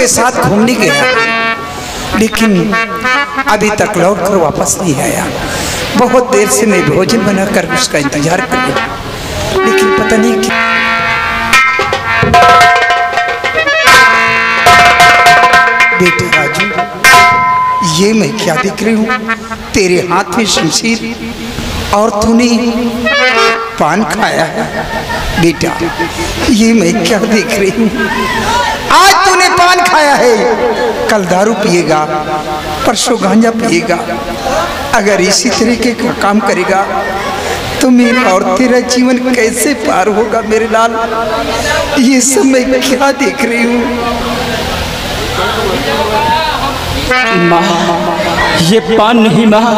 के साथ घूमने गया। लेकिन अभी तक लौट कर वापस नहीं आया। बहुत देर से मैं भोजन बनाकर उसका इंतज़ार कर रहा लेकिन पता नहीं क्या बेटे राजू, ये मैं क्या देख रही हूँ? तेरे हाथ में शमशीर और तूने पान खाया है। बेटा, ये मैं क्या देख रही हूँ? आज तूने पान खाया है। कल दारू पिएगा परसों गांजा पिएगा। अगर इसी तरीके का काम करेगा तो मेरा और तेरा जीवन कैसे पार होगा मेरे लाल? ये सब मैं क्या देख रही हूँ? माँ ये पान नहीं माँ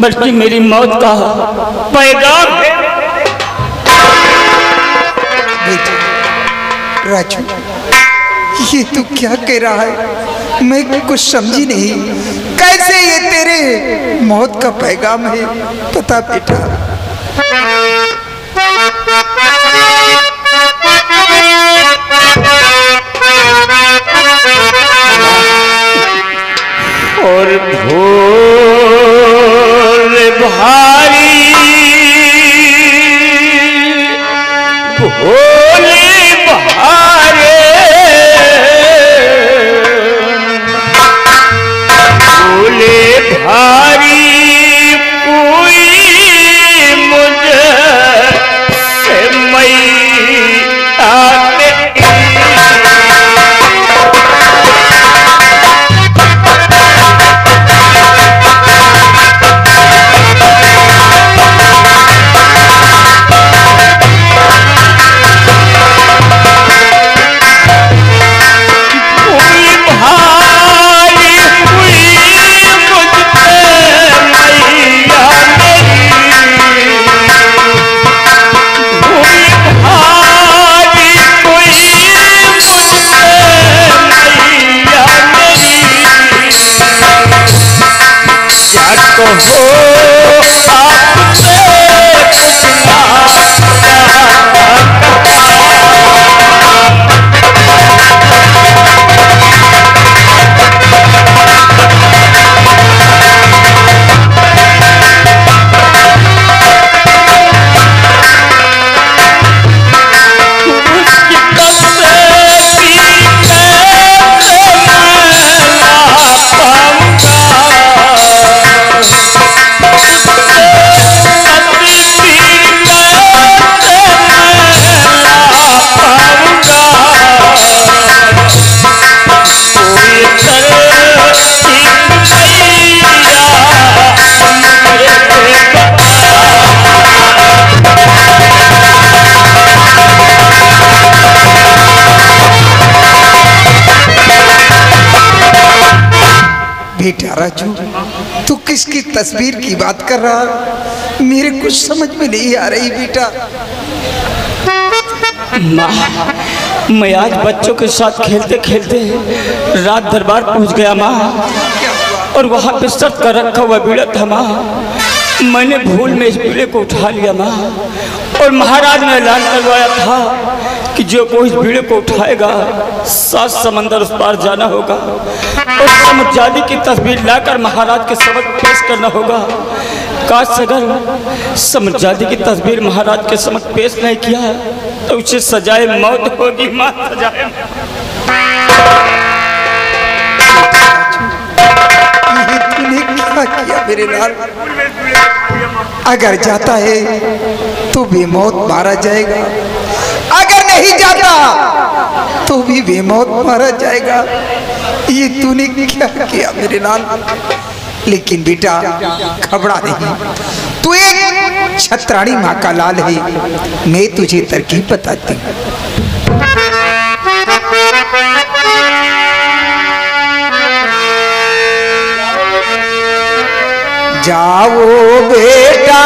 बल्कि मेरी मौत का पैगाम है। राजू ये तू क्या कह रहा है? मैं कुछ समझी नहीं। कैसे ये तेरे मौत का पैगाम है? पता बेटा। बेटा राजू तू किसकी तस्वीर की बात कर रहा मेरे कुछ समझ में नहीं आ रही बेटा। माँ आज बच्चों के साथ खेलते खेलते रात दरबार पहुँच गया माँ, और वहाँ पे सट कर रखा हुआ बीड़ा था माँ। मैंने भूल में इस बीड़े को उठा लिया माँ और महाराज ने ऐलान करवाया था कि जो कोई बीड़े को उठाएगा, सात समंदर उस पार जाना होगा और समझादी की तस्वीर लाकर महाराज के सबक पेश करना होगा। काश अगर समझादी की तस्वीर महाराज के समक्ष पेश नहीं किया तो उसे सजाए मौत होगी, माँ सजाए क्या मेरे लाल। अगर जाता है तो बेमौत मारा जाएगा। अगर नहीं जाता तो भी बेमौत मारा जाएगा। ये तूने क्या किया मेरे लाल लेकिन बेटा, घबरा नहीं। तू एक छत्राणी माँ का लाल है। मैं तुझे तरकीब बताती हूँ। जाओ बेटा।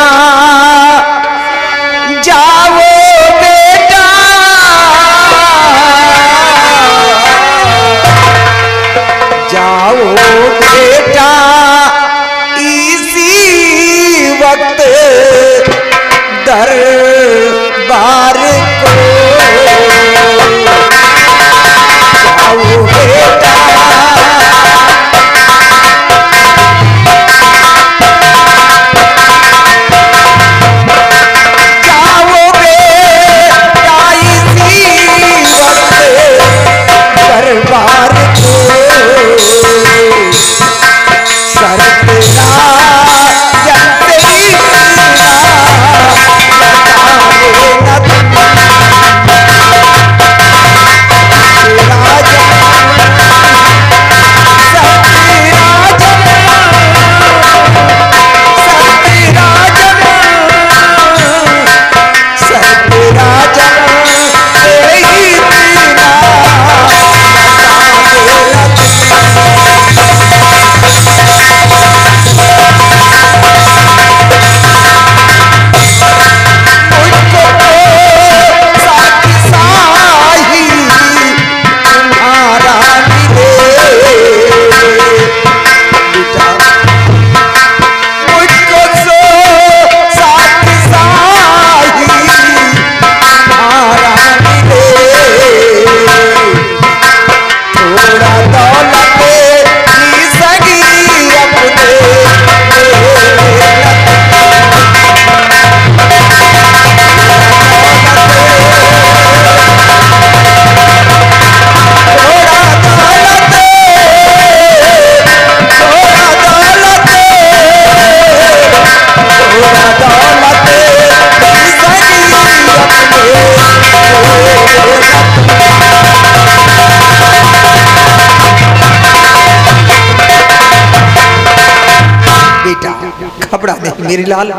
मेरे लाल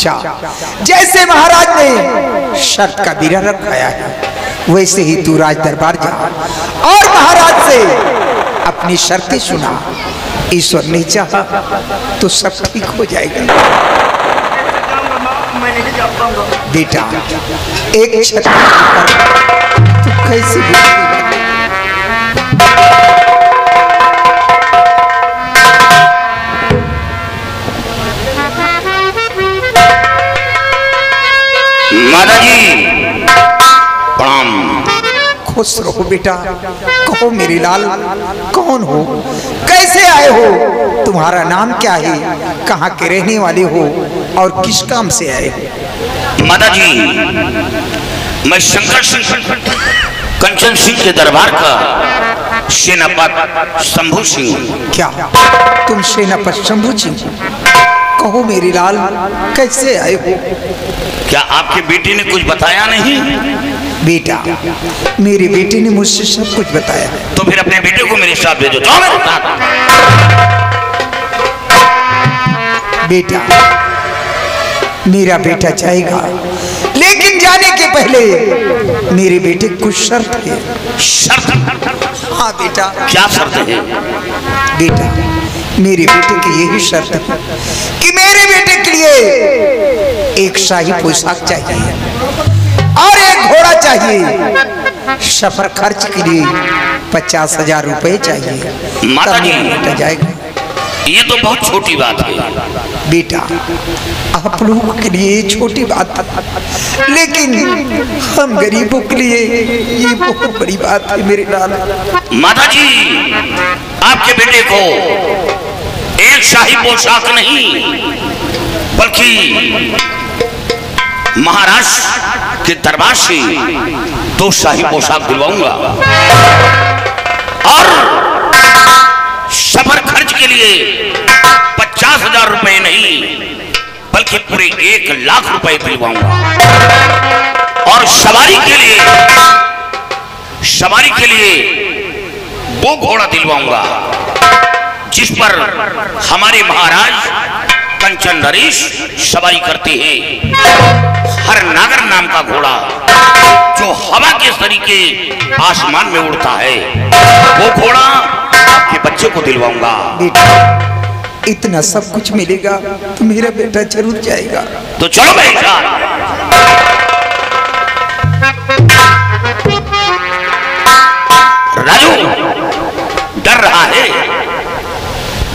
जा जैसे महाराज ने शर्त का बीरा रखाया है, वैसे ही तू राज दरबार जा। और महाराज से अपनी शर्तें सुना। ईश्वर ने चाहा तो सब ठीक हो जाएगा। बेटा, एक छत के ऊपर तू कैसे माता जी प्रणाम। खुश रहो बेटा। कहो मेरे लाल कौन हो? कैसे आए हो? तुम्हारा नाम क्या है? कहाँ के रहने वाले हो? और किस काम से आए हो? माता जी मैं शंकर सिंह कंचन सिंह के दरबार का सेनापत शंभू सिंह क्या? तुम सेनापति शंभू जी कहो मेरी लाल कैसे आए हो? क्या आपके बेटे ने कुछ बताया नहीं? बेटा मेरे बेटे ने मुझसे सब कुछ बताया। तो फिर अपने बेटे को मेरे साथ भेजो। जाओ मेरे साथ। बेटा मेरा बेटा जाएगा। लेकिन जाने के पहले मेरे बेटे कुछ शर्त है। शर्त? हाँ बेटा। क्या शर्त है? बेटा मेरे बेटे की यही शर्त है कि मेरे बेटे के लिए एक शाही पोशाक चाहिए और एक घोड़ा चाहिए। सफ़र खर्च के लिए पचास हज़ार रुपए चाहिए। माता जी। बेटा जाएगा। ये तो बहुत छोटी बात है। बेटा आप लोगों के लिए छोटी बात है। लेकिन हम गरीबों के लिए ये बहुत बड़ी बात है मेरे लाल माता जी आपके बेटे को एक शाही पोशाक नहीं, बल्कि महाराष्ट्र के दरबार से दो शाही पोशाक दिलवाऊँगा। और सफ़र खर्च के लिए पचास हज़ार रुपए नहीं, बल्कि पूरे एक लाख रुपए दिलवाऊँगा। और सवारी के लिए, सवारी के लिए वो घोड़ा दिलवाऊँगा। जिस पर हमारे महाराज कंचन नरेश सवारी करते हैं हर नागर नाम का घोड़ा जो हवा के तरीके आसमान में उड़ता है वो घोड़ा आपके बच्चे को दिलवाऊँगा। इतना सब कुछ मिलेगा तो मेरा बेटा ज़रूर जाएगा। तो चलो साथ राजू डर रहा है?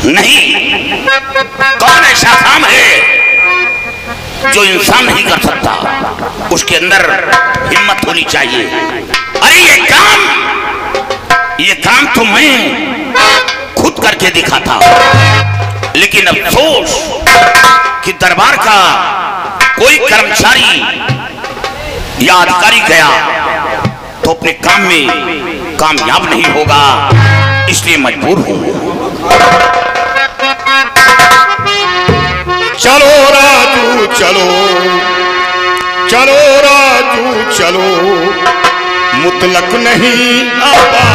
नहीं। कौन ऐसा काम है जो इंसान नहीं कर सकता? उसके अंदर हिम्मत होनी चाहिए। अरे ये काम ये काम तो मैं खुद करके दिखा था लेकिन अफसोस कि दरबार का कोई कर्मचारी या अधिकारी गया तो अपने काम में कामयाब नहीं होगा, इसलिए मजबूर हूँ। चलो राजू चलो। चलो राजू चलो। मुतलक नहीं आबा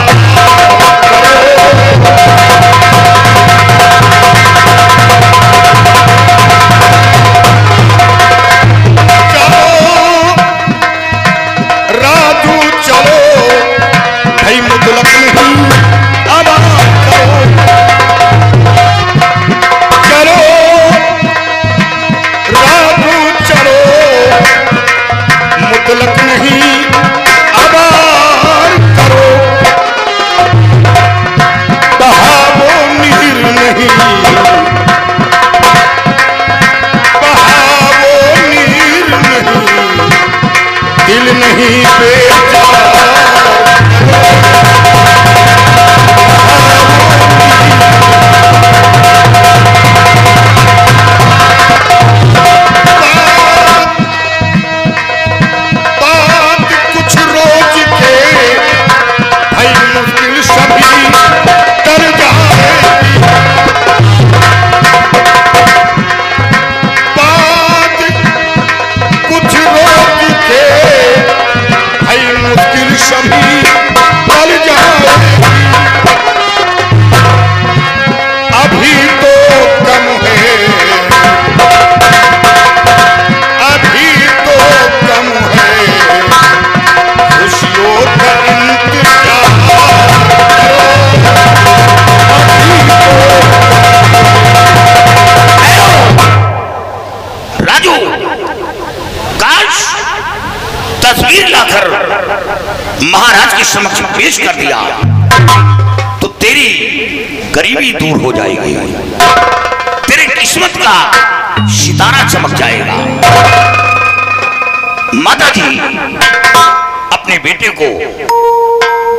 नहीं बेजार माता जी अपने बेटे को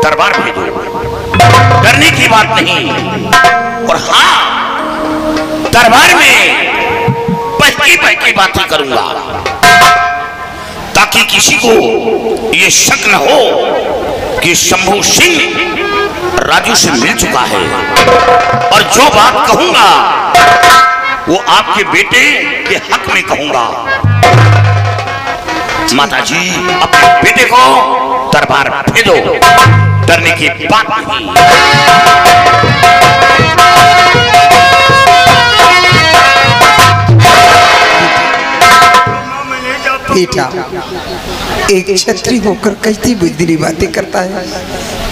दरबार भेजो। डरने की बात नहीं। और हाँ दरबार में पहकी पहकी बातें करूँगा। ताकि किसी को ये शक न हो कि शंभू सिंह राजू से मिल चुका है। और जो बात कहूँगा, वो आपके बेटे के हक में कहूँगा। माता जी अपने बेटे को दरबार भेजो डरने की बात बेटा एक छत्री होकर कैसी बुद्धि बातें करता है?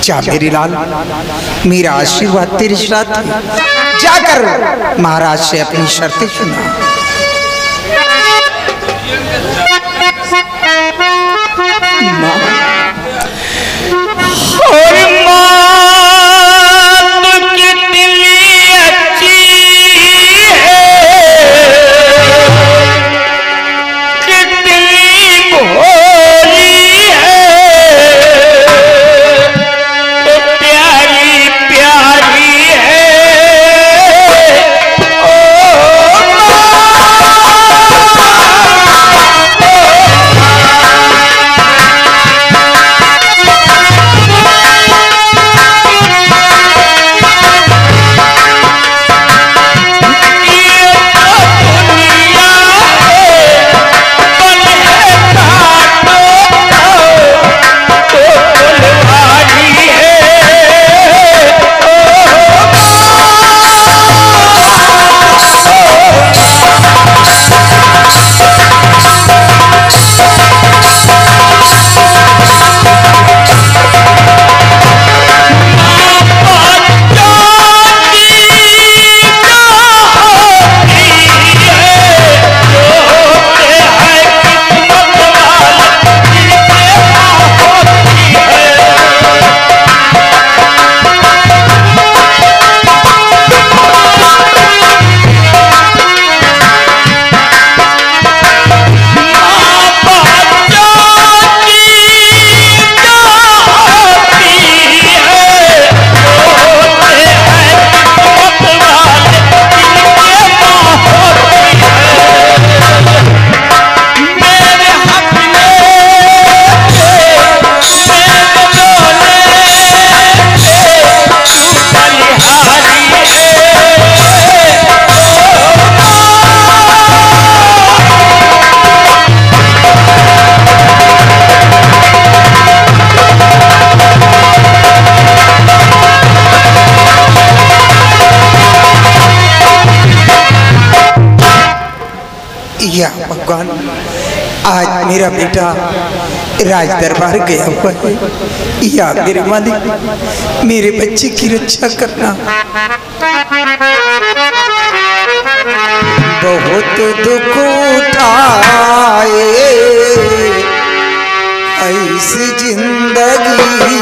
जा मेरे लाल, मेरा आशीर्वाद तेरे साथ जाकर महाराज से अपनी शर्तें सुना Mamma. Oh, किया भगवान, आज मेरा बेटा राज दरबार गया हुआ है। या मेरे मालिक, मेरे बच्चे की रक्षा करना। बहुत दुख उठाए, ऐसी ज़िंदगी